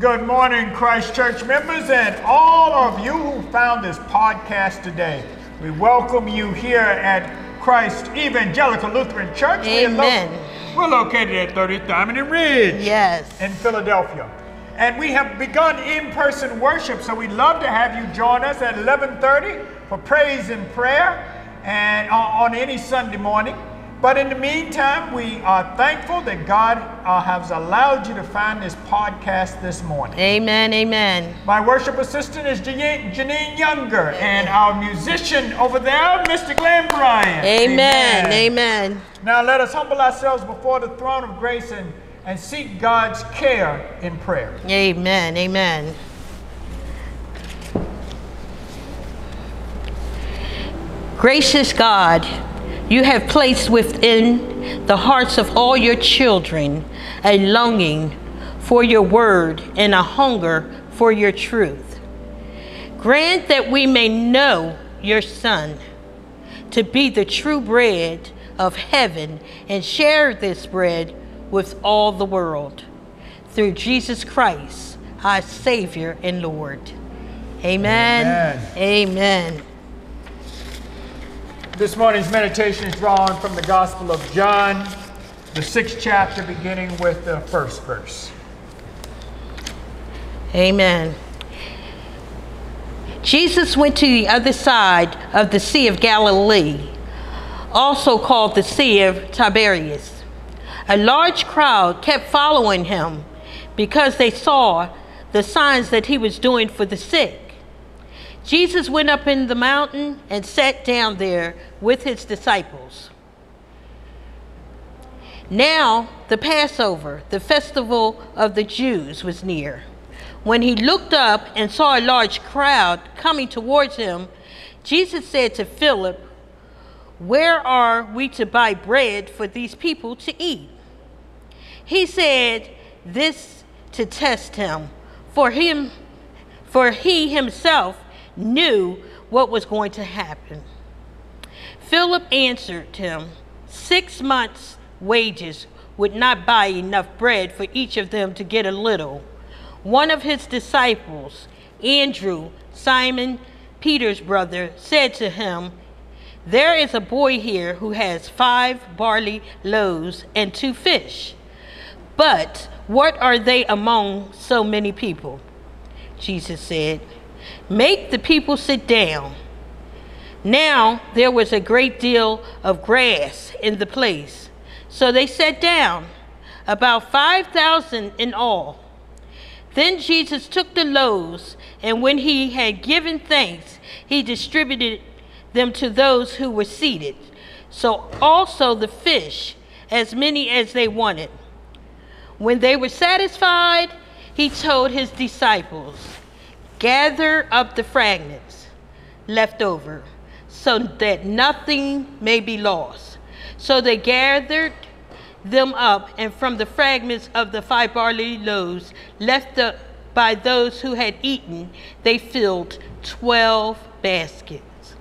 Good morning, Christ Church members, and all of you who found this podcast today. We welcome you here at Christ Evangelical Lutheran Church. We're lo- Amen. We're, located at 30th Diamond Ridge Yes. in Philadelphia. And we have begun in-person worship, so we'd love to have you join us at 11:30 for praise and prayer, and on, on any Sunday morning. But in the meantime, we are thankful that God uh, has allowed you to find this podcast this morning. Amen. Amen. My worship assistant is Jeannine, Younger, and our musician over there, Mr. Glenn Bryan. Amen. Amen. Now let us humble ourselves before the throne of grace and, and seek God's care in prayer. Amen. Amen. Gracious God, you have placed within the hearts of all your children a longing for your word and a hunger for your truth. Grant that we may know your Son to be the true bread of heaven and share this bread with all the world. Through Jesus Christ, our Savior and Lord. Amen. Amen. Amen. This morning's meditation is drawn from the Gospel of John, the sixth chapter, beginning with the first verse. Amen. Jesus went to the other side of the Sea of Galilee, also called the Sea of Tiberias. A large crowd kept following him because they saw the signs that he was doing for the sick. Jesus went up in the mountain and sat down there with his disciples. Now, the Passover, the festival of the Jews, was near. When he looked up and saw a large crowd coming towards him, Jesus said to Philip, Where are we to buy bread for these people to eat? He said this to test him, for him for he himself knew what was going to happen. Philip answered him, Six months' wages would not buy enough bread for each of them to get a little. One of his disciples, Andrew, Simon Peter's brother, said to him, There is a boy here who has five barley loaves and two fish. But what are they among so many people? Jesus said, Make the people sit down. Now there was a great deal of grass in the place. So they sat down, about 5,000 in all. Then Jesus took the loaves, and when he had given thanks, he distributed them to those who were seated. So also the fish, as many as they wanted. When they were satisfied, he told his disciples, Gather up the fragments left over, so that nothing may be lost. So they gathered them up, and from the fragments of the five barley loaves left the, by those who had eaten, they filled twelve baskets.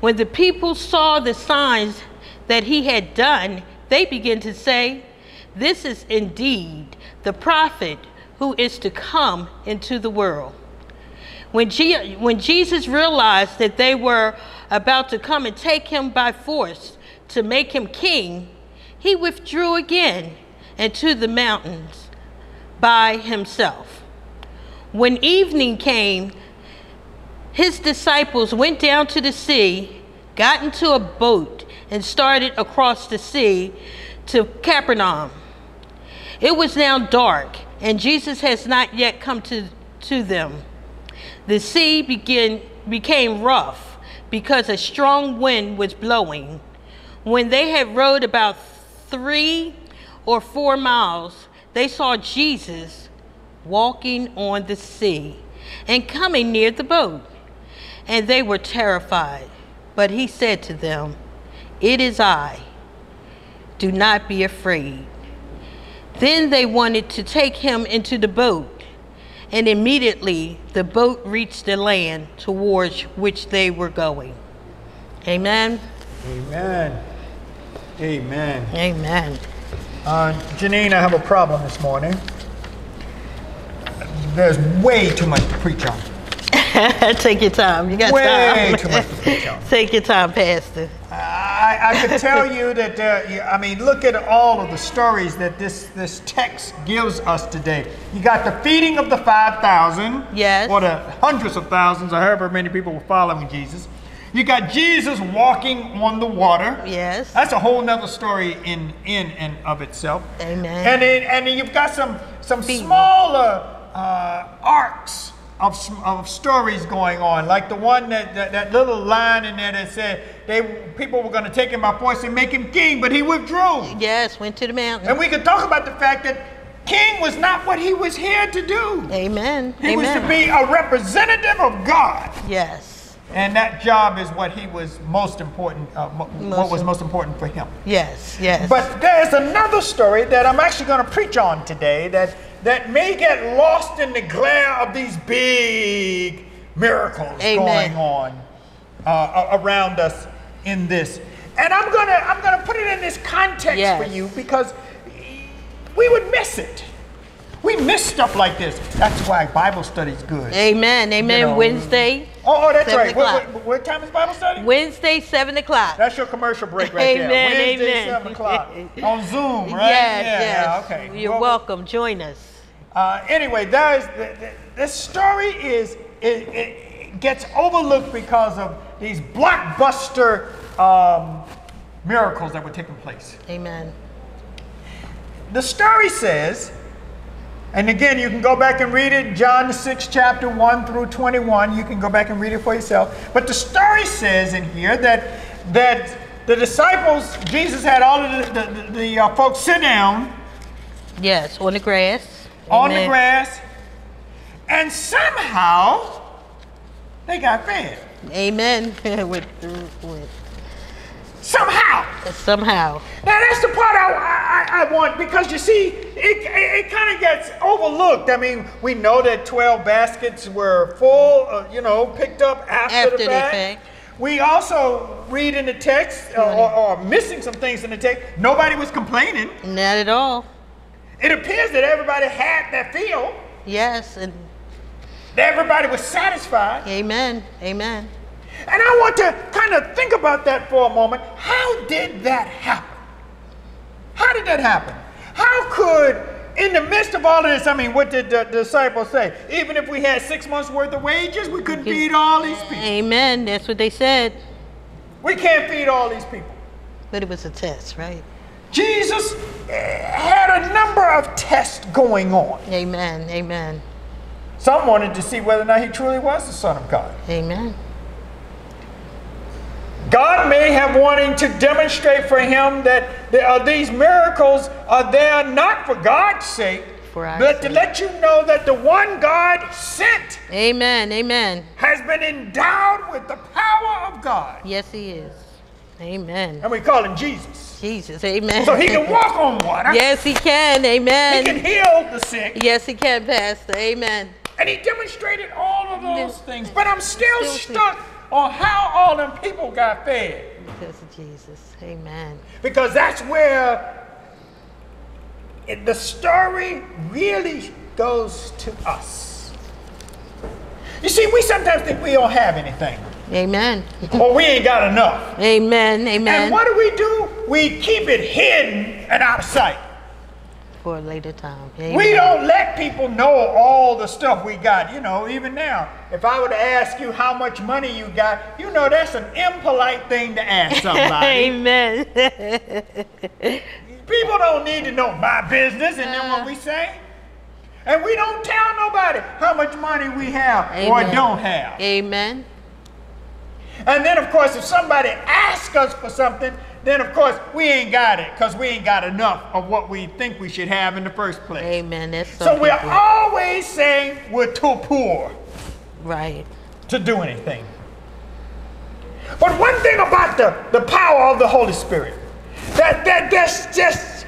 When the people saw the signs that he had done, they began to say, This is indeed the prophet who is to come into the world. When, Je- when Jesus realized that they were about to come and take him by force to make him king, he withdrew again into the mountains by himself. When evening came, his disciples went down to the sea, got into a boat, and started across the sea to Capernaum. It was now dark, and Jesus has not yet come to, to them. The sea began, became rough because a strong wind was blowing. When they had rowed about three or four miles, they saw Jesus walking on the sea and coming near the boat. And they were terrified. But he said to them, It is I. Do not be afraid. Then they wanted to take him into the boat, and immediately the boat reached the land towards which they were going. Amen. Amen. Amen. Amen. Uh, Jeannine, I have a problem this morning. There's way too much to preach on. Take your time. You got Way time. too much to preach on. Take your time, Pastor. I, I could tell you that, uh, I mean, look at all of the stories that this, this text gives us today. You got the feeding of the 5,000. Yes. Or the hundreds of thousands, or however many people were following Jesus. You got Jesus walking on the water. Yes. That's a whole nother story in, in and of itself. Amen. And then, and then you've got some, some smaller uh, arcs of, of stories going on, like the one that, that, that little line in there that said they people were going to take him by force and make him king, but he withdrew. Yes, went to the mountain. And we could talk about the fact that king was not what he was here to do. Amen. He Amen. was to be a representative of God. Yes. And that job is what he was most important, uh, mo- what was most important for him. Yes. Yes. But there's another story that I'm actually going to preach on today that, that may get lost in the glare of these big miracles Amen. going on uh, around us in this. And I'm gonna I'm gonna put it in this context Yes. for you because we would miss it. We miss stuff like this. That's why Bible study's good. Amen. Amen. You know, Wednesday. Oh, oh, that's right. What, what, what time is Bible study? Wednesday, seven o'clock. That's your commercial break right Amen, there. Wednesday, amen. 7 o'clock. On Zoom, right? Yes. yeah, yes. yeah, okay. You're Well, welcome. Join us. Uh, anyway, there is, th- th- this story is, it, it gets overlooked because of these blockbuster um, miracles that were taking place. Amen. The story says, and again, you can go back and read it, John 6, chapter 1 through 21. You can go back and read it for yourself. But the story says in here that, that the disciples, Jesus had all of the, the, the, uh, folks sit down Yes. On the grass. on the grass, and somehow they got fed. Amen. with, with, Somehow. somehow. Now that's the part I, I, want because you see, it, it, it kind of gets overlooked. I mean, we know that 12 baskets were full, uh, you know, picked up after, After the fact. We also read in the text, uh, or, or missing some things in the text, nobody was complaining. Not at all. It appears that everybody had their fill, Yes. And that everybody was satisfied. amen. Amen. And I want to kind of think about that for a moment. How did that happen? How did that happen? How could, in the midst of all of this, I mean, what did the disciples say? Even if we had six months worth of wages, we couldn't feed all these people. Amen. That's what they said. We can't feed all these people. But it was a test, right? Jesus eh, had a number of tests going on. Amen. Amen. Some wanted to see whether or not he truly was the Son of God. Amen. God may have wanting to demonstrate for him that the, uh, these miracles are there not for God's sake, For but to let you know that the one God sent Amen. Amen. has been endowed with the power of God. Yes, he is. Amen. And we call him Jesus. Jesus. Amen. So he can walk on water. Yes, he can. Amen. He can heal the sick. Yes, he can, Pastor. Amen. And he demonstrated all of those things. But I'm still Still stuck on how all them people got fed. Because of Jesus. Amen. Because that's where it- the story really goes to us. You see, we sometimes think we don't have anything, Amen. or we ain't got enough. Amen. Amen. And what do we do? We keep it hidden and out of sight. For a later time. Amen. We don't let people know all the stuff we got. You know, even now, if I were to ask you how much money you got, you know that's an impolite thing to ask somebody. Amen. People don't need to know my business and then what we uh-huh. say. And we don't tell nobody how much money we have or don't have. Amen. And then, of course, if somebody asks us for something, then of course we ain't got it because we ain't got enough of what we think we should have in the first place. Amen. That's So we're people. always saying we're too poor right. to do anything. But one thing about the, the power of the Holy Spirit that, that that's just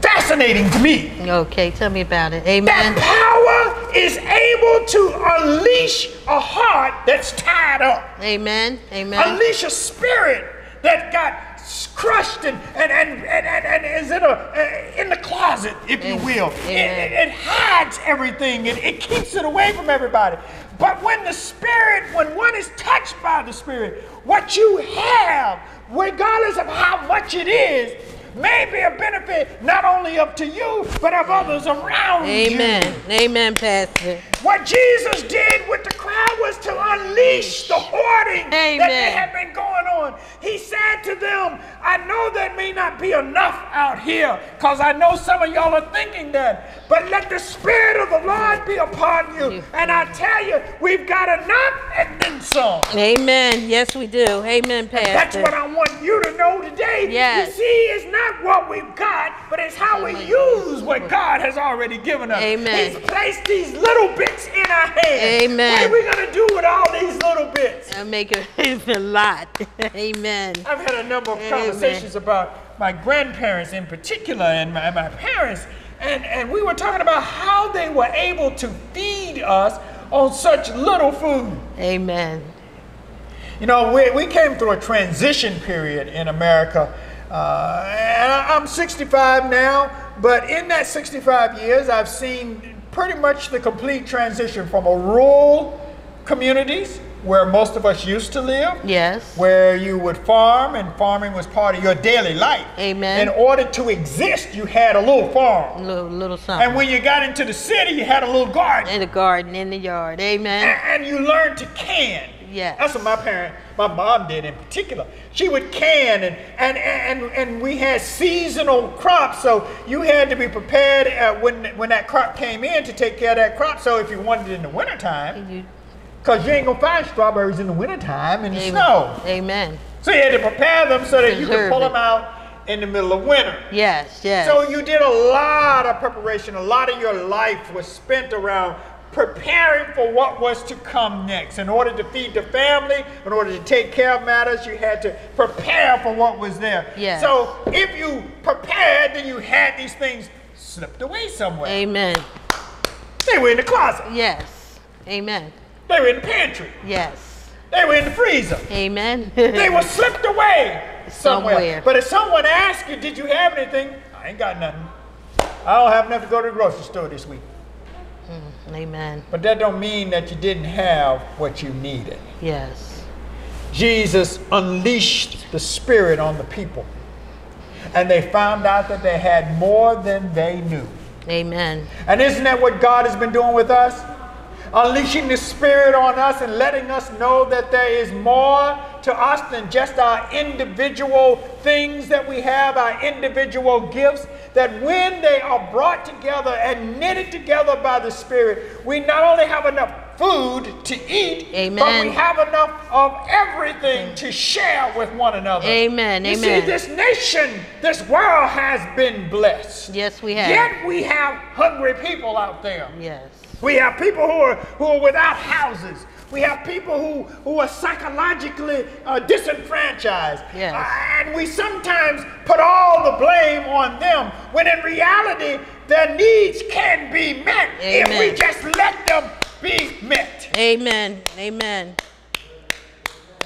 fascinating to me. Okay, tell me about it. Amen. That power is able to unleash a heart that's tied up. Amen. Amen. unleash a spirit that got crushed and and and, and, and, and is in a uh, in the closet, if you will. It, it, it hides everything. It, it keeps it away from everybody. But when the spirit, when one is touched by the spirit, what you have, regardless of how much it is, may be a benefit not only up to you, but of others around you. Amen. Amen, Pastor. What Jesus did with the crowd was to unleash the hoarding that they had been going on. He said to them, I know there may not be enough out here, because I know some of y'all are thinking that, but let the Spirit of the Lord be upon you. And I tell you, we've got enough and then some. Amen. Yes, we do. Amen, Pastor. That's what I want you to know today. Yes. You see, it's not what we've got, but it's how we use what God has already given us. Amen. He's placed these little bits in our hands. Amen. What are we going to do with all these little bits? I make it a lot. Amen. I've had a number of Amen. conversations about my grandparents in particular and my, my parents, and, and we were talking about how they were able to feed us on such little food. Amen. You know, we, we came through a transition period in America. Uh, and I'm 65 now, but in that 65 years, I've seen pretty much the complete transition from a rural communities where most of us used to live, Yes. where you would farm and farming was part of your daily life. Amen. In order to exist, you had a little farm. Little, little something. And when you got into the city, you had a little garden. in the garden, in the yard. Amen. And, and you learned to can. Yes. That's what my parent, my mom did in particular. She would can and and and, and we had seasonal crops, so you had to be prepared uh, when when that crop came in to take care of that crop. So if you wanted it in the wintertime, because you ain't gonna find strawberries in the wintertime in the Amen. snow. Amen. So you had to prepare them so that you could pull it. them out in the middle of winter. Yes, yes. So you did a lot of preparation. A lot of your life was spent around preparing for what was to come next. In order to feed the family, in order to take care of matters, you had to prepare for what was there. Yes. So if you prepared, then you had these things slipped away somewhere. Amen. They were in the closet. Yes. Amen. They were in the pantry. Yes. They were in the freezer. Amen. They were slipped away somewhere. Somewhere. But if someone asked you, did you have anything? I ain't got nothing. I don't have enough to go to the grocery store this week. Mm, amen. But that don't mean that you didn't have what you needed. Yes. Jesus unleashed the Spirit on the people. And they found out that they had more than they knew. Amen. And isn't that what God has been doing with us? Unleashing the Spirit on us and letting us know that there is more to us than just our individual things that we have, our individual gifts. That when they are brought together and knitted together by the Spirit, we not only have enough food to eat, Amen. but we have enough of everything to share with one another. Amen, You amen. see, this nation, this world has been blessed. Yes, we have. Yet we have hungry people out there. Yes. We have people who are who are without houses. We have people who, who are psychologically uh, disenfranchised. Yes. Uh, and we sometimes put all the blame on them when in reality their needs can be met if we just let them be met. Amen. Amen.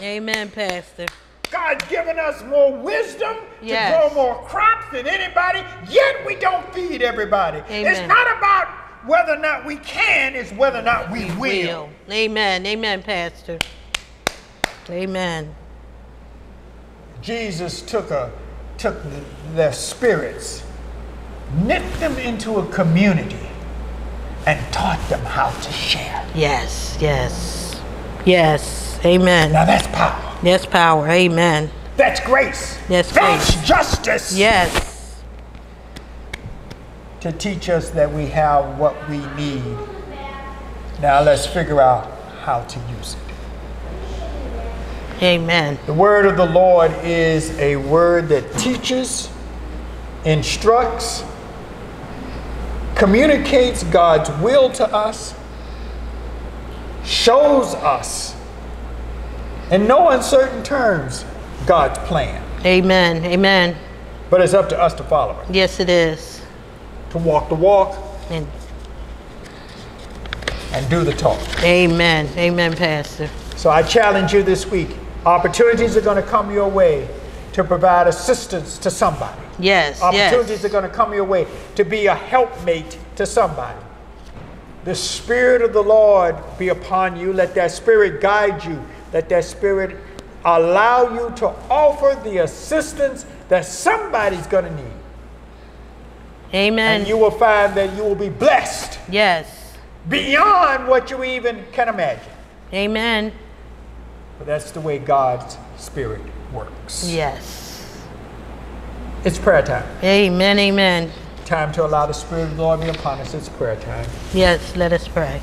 Amen, Pastor. God's given us more wisdom Yes. to grow more crops than anybody, yet we don't feed everybody. It's not about whether or not we can, is whether or not we will. Amen. Amen, Pastor. Amen. Jesus took a took the, their spirits, knit them into a community, and taught them how to share. Yes, yes, yes. Amen. Now that's power. That's power. Amen. That's grace. That's That's grace. justice. Yes. To teach us that we have what we need. Now let's figure out how to use it. Amen. The word of the Lord is a word that teaches, instructs, communicates God's will to us, shows us, in no uncertain terms, God's plan. Amen. Amen. But it's up to us to follow it, Yes, it is. To walk the walk And and do the talk. amen. Amen, Pastor. So I challenge you this week. Opportunities are going to come your way to provide assistance to somebody. Yes. Opportunities Yes. are going to come your way to be a helpmate to somebody. The Spirit of the Lord be upon you. Let that Spirit guide you. Let that Spirit allow you to offer the assistance that somebody's going to need. Amen. And you will find that you will be blessed yes. beyond what you even can imagine. Amen. But that's the way God's Spirit works. Yes. It's prayer time. Amen. Amen. Time to allow the Spirit of the Lord be upon us. It's prayer time. Yes. Let us pray.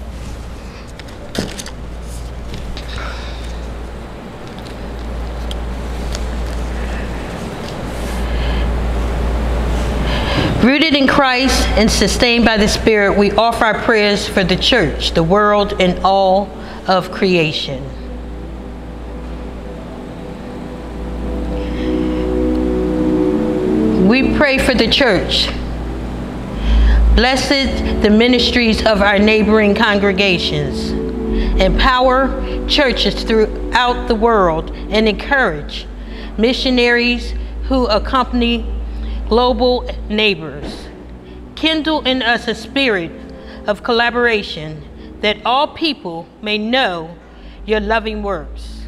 Rooted in Christ and sustained by the Spirit, we offer our prayers for the church, the world, and all of creation. We pray for the church. Blessed the ministries of our neighboring congregations. Empower churches throughout the world and encourage missionaries who accompany global neighbors. Kindle in us a spirit of collaboration that all people may know your loving works.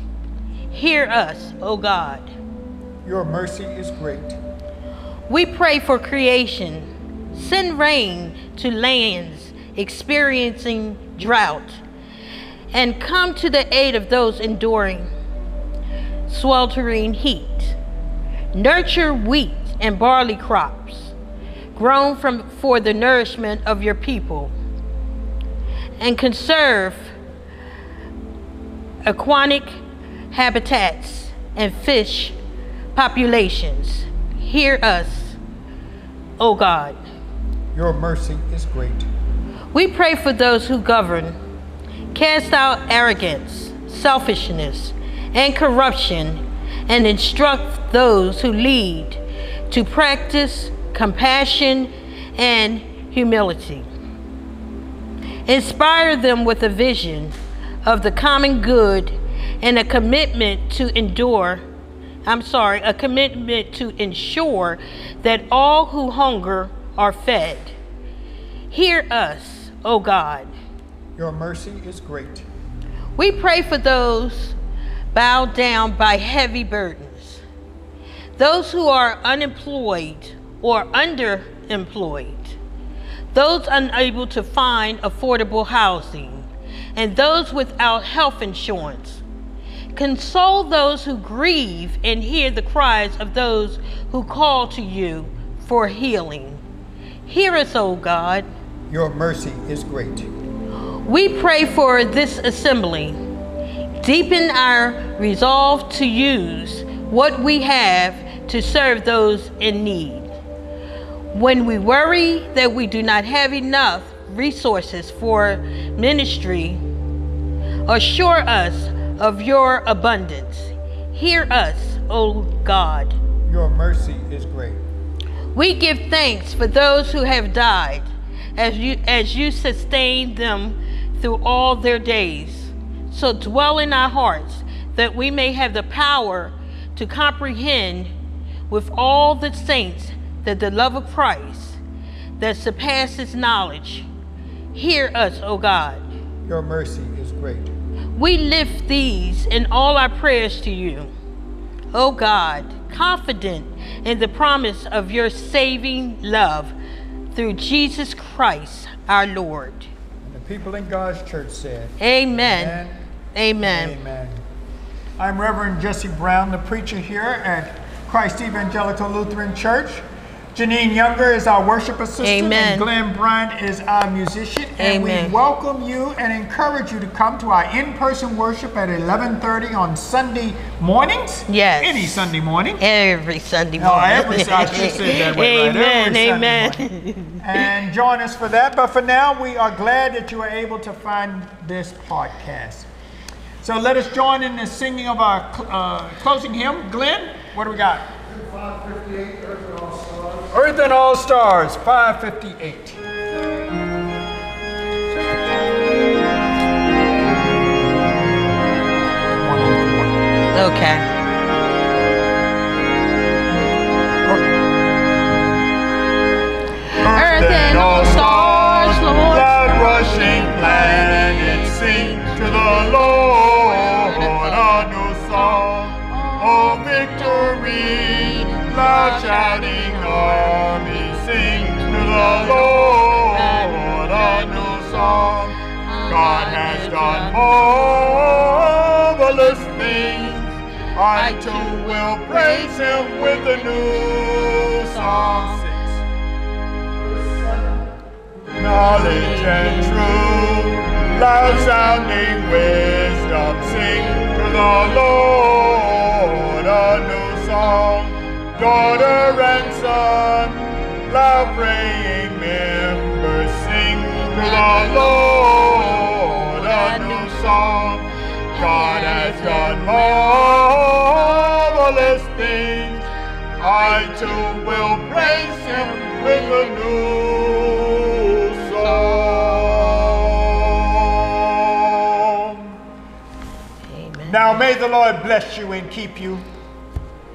Hear us, O God. Your mercy is great. We pray for creation. Send rain to lands experiencing drought and come to the aid of those enduring sweltering heat. Nurture wheat and barley crops grown from, for the nourishment of your people and conserve aquatic habitats and fish populations. Hear us, O God. Your mercy is great. We pray for those who govern. Cast out arrogance, selfishness, and corruption, and instruct those who lead to practice compassion and humility. Inspire them with a vision of the common good and a commitment to endure, I'm sorry, a commitment to ensure that all who hunger are fed. Hear us, O God. Your mercy is great. We pray for those bowed down by heavy burdens, those who are unemployed or underemployed, those unable to find affordable housing, and those without health insurance. Console those who grieve and hear the cries of those who call to you for healing. Hear us, O God. Your mercy is great. We pray for this assembly. Deepen our resolve to use what we have to serve those in need. When we worry that we do not have enough resources for ministry, assure us of your abundance. Hear us, O God. Your mercy is great. We give thanks for those who have died as you as you sustain them through all their days. So dwell in our hearts that we may have the power to comprehend with all the saints that the love of Christ that surpasses knowledge Hear us, O God. Your mercy is great. We lift these and all our prayers to you. O God, confident in the promise of your saving love through Jesus Christ our Lord. And the people in God's church said, Amen. Amen. Amen. I'm Reverend Jesse Brown, the preacher here at Christ Evangelical Lutheran Church. Jeannine Younger is our worship assistant, Amen. and Glenn Bryant is our musician. And Amen. we welcome you and encourage you to come to our in-person worship at 11:30 on Sunday mornings. Yes. Any Sunday morning. Every Sunday Oh, morning. every I should say that way, right? Amen. Every Amen. and join us for that. But for now, we are glad that you are able to find this podcast. So let us join in the singing of our uh, closing hymn. Glenn, what do we got? 558, Earth and All Stars. Earth and All Stars, 558. Okay. Earth and all Loud shouting armies sing to the Lord a new song. God has done marvelous things. I too will praise Him with a new song. knowledge and truth, loud sounding wisdom, sing to the Lord a new song. Daughter and son, loud praying members, sing to the Lord a new song. God has done marvelous things. I too will praise him with a new song. Amen. Now may the Lord bless you and keep you.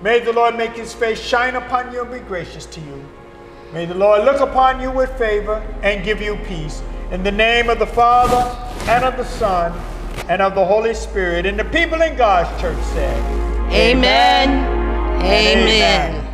May the Lord make his face shine upon you and be gracious to you. May the Lord look upon you with favor and give you peace. In the name of the Father, and of the Son, and of the Holy Spirit. And the people in God's church said, Amen. Amen. Amen.